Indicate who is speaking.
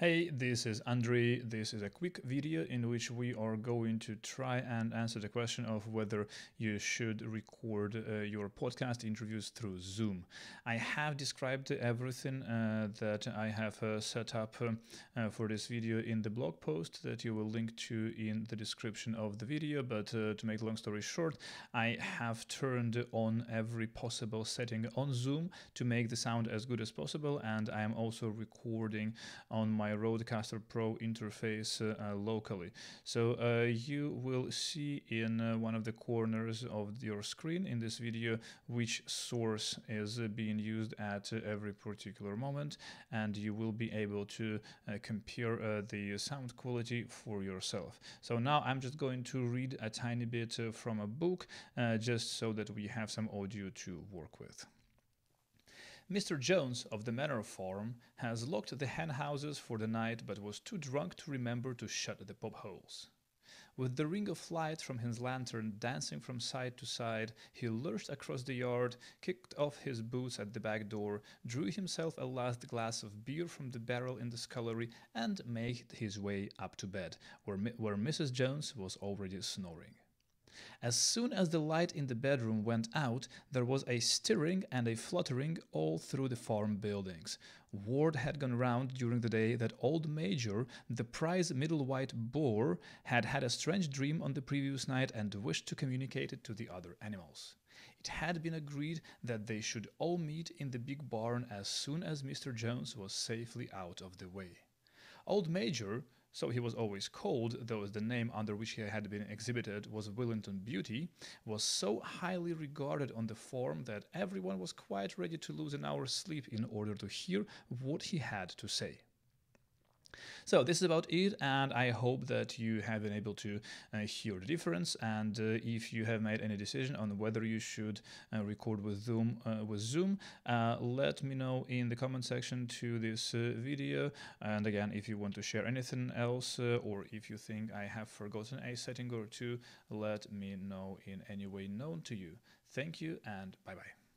Speaker 1: Hey, this is Andrii. This is a quick video in which we are going to try and answer the question of whether you should record uh, your podcast interviews through Zoom. I have described everything uh, that I have uh, set up uh, for this video in the blog post that you will link to in the description of the video. But uh, to make long story short, I have turned on every possible setting on Zoom to make the sound as good as possible, and I am also recording on my my Rodecaster Pro interface uh, uh, locally. So uh, you will see in uh, one of the corners of your screen in this video which source is uh, being used at uh, every particular moment and you will be able to compare the sound quality for yourself. So now I'm just going to read a tiny bit from a book just so that we have some audio to work with. Mr. Jones of the Manor Farm has locked the hen houses for the night but was too drunk to remember to shut the pop holes. With the ring of light from his lantern dancing from side to side, he lurched across the yard, kicked off his boots at the back door, drew himself a last glass of beer from the barrel in the scullery, and made his way up to bed, where, where Mrs. Jones was already snoring. As soon as the light in the bedroom went out, there was a stirring and a fluttering all through the farm buildings. Word had gone round during the day that old Major, the prize middle white boar, had had a strange dream on the previous night and wished to communicate it to the other animals. It had been agreed that they should all meet in the big barn as soon as Mr. Jones was safely out of the way. Old Major, so he was always called, though the name under which he had been exhibited was Willingdon Beauty, was so highly regarded on the farm that everyone was quite ready to lose an hour's sleep in order to hear what he had to say. So this is about it, and I hope that you have been able to uh, hear the difference. And uh, if you have made any decision on whether you should uh, record with Zoom, with Zoom, let me know in the comment section to this video. And again, if you want to share anything else, or if you think I have forgotten a setting or two, let me know in any way known to you. Thank you, and bye bye.